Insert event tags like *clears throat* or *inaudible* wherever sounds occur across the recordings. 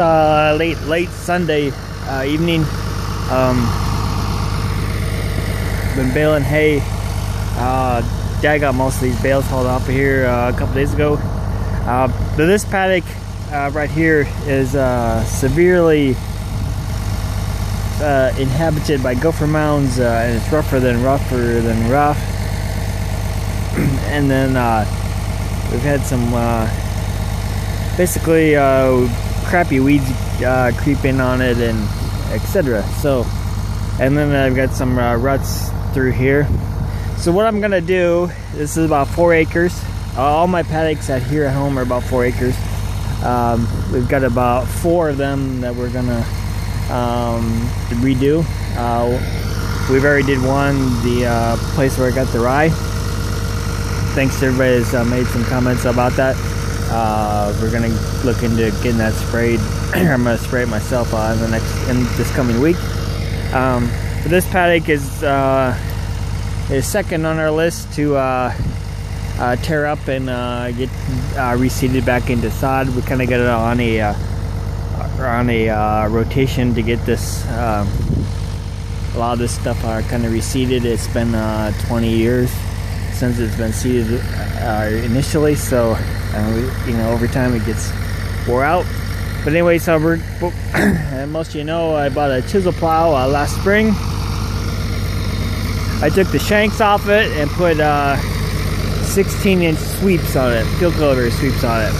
uh, late late Sunday uh, evening. Um, been baling hay. Uh, Dad got most of these bales hauled off of here uh, a couple days ago. Uh, but this paddock uh, right here is severely inhabited by gopher mounds, and it's rougher than rougher than rough. *clears throat* and then we've had some basically crappy weeds uh, creeping on it, and etc. So, and then I've got some uh, ruts through here. So what I'm gonna do, this is about four acres. Uh, all my paddocks out here at home are about four acres. Um, we've got about four of them that we're gonna um, redo. Uh, we've already did one, the uh, place where I got the rye. Thanks everybody that's uh, made some comments about that. Uh, we're gonna look into getting that sprayed. *clears throat* I'm gonna spray it myself uh, in the next in this coming week. Um, but this paddock is uh, is second on our list to uh, uh, tear up and uh, get reseeded back into sod. We kind of got it on a on a rotation to get this. Um, a lot of this stuff are kind of reseeded. It's been uh, 20 years since it's been seeded uh, initially, so uh, you know over time it gets wore out. But anyway, so *clears throat* most of you know I bought a chisel plow uh, last spring. I took the shanks off it and put uh, 16 inch sweeps on it, field clover sweeps on it.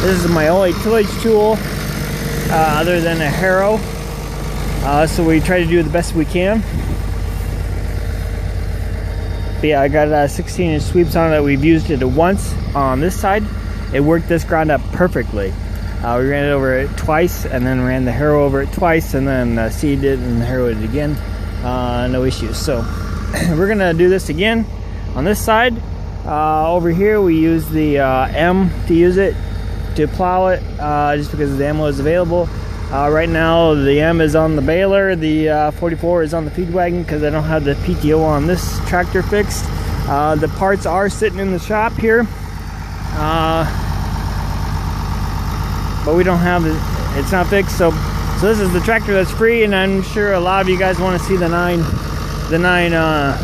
This is my only tillage tool uh, other than a harrow. Uh, so we try to do the best we can. But yeah, I got a 16 inch sweeps on it. We've used it once on this side. It worked this ground up perfectly. Uh, we ran it over it twice and then ran the harrow over it twice and then uh, seeded it and harrowed it again. Uh, no issues. So *clears throat* we're gonna do this again on this side. Uh, over here we use the uh, M to use it to plow it uh, just because the ammo is available. Uh, right now the M is on the baler, the uh, 44 is on the feed wagon because I don't have the PTO on this tractor fixed. Uh, the parts are sitting in the shop here. but we don't have it, it's not fixed so so this is the tractor that's free and I'm sure a lot of you guys want to see the nine the nine uh,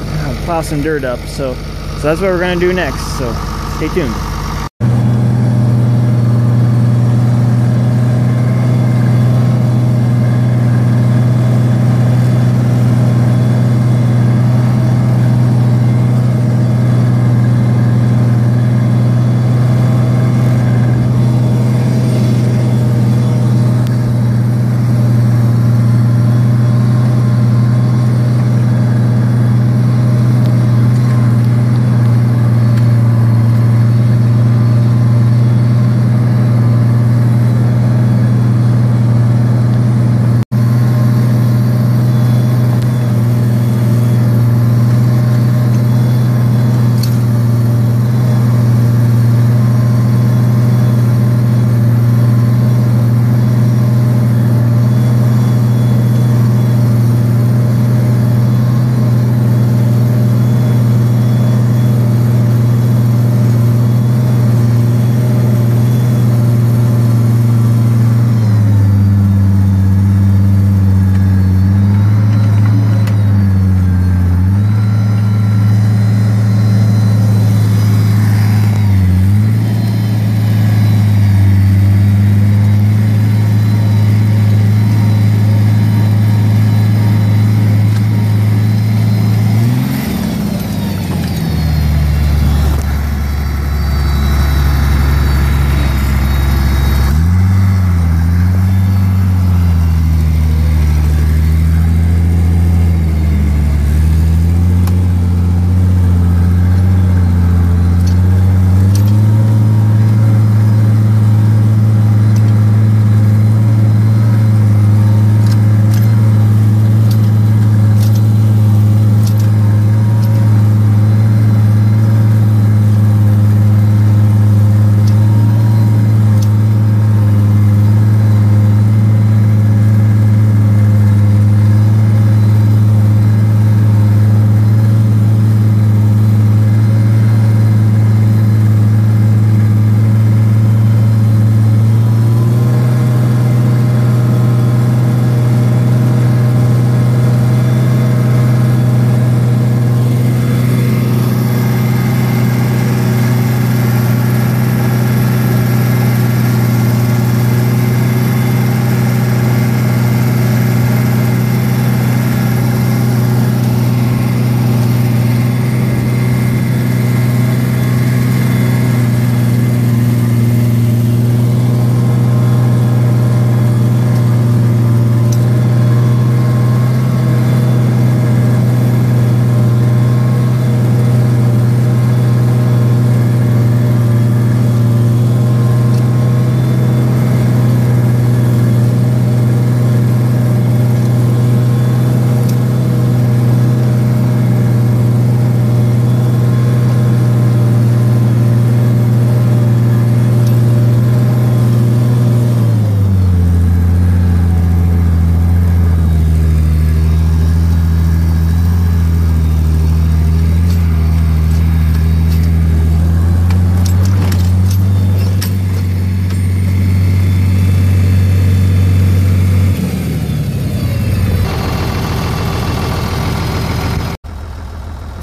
plow some dirt up so so that's what we're gonna do next so stay tuned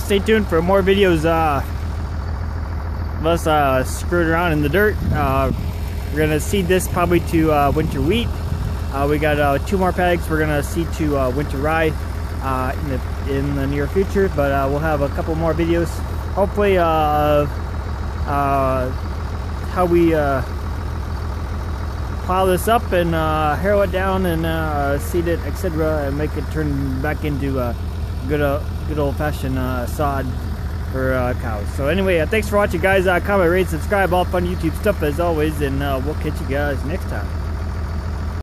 stay tuned for more videos uh, of us uh, screwing around in the dirt. Uh, we're gonna seed this probably to uh, winter wheat. Uh, we got uh, two more pegs. We're gonna seed to winter rye uh, in the in the near future, but uh, we'll have a couple more videos. Hopefully, uh, of uh, how we uh, plow this up and uh, harrow it down and uh, seed it, etc., and make it turn back into good, uh, good old-fashioned uh, sod for uh, cows. So anyway, uh, thanks for watching, guys. Uh, comment, rate, subscribe, all fun YouTube stuff as always, and uh, we'll catch you guys next time.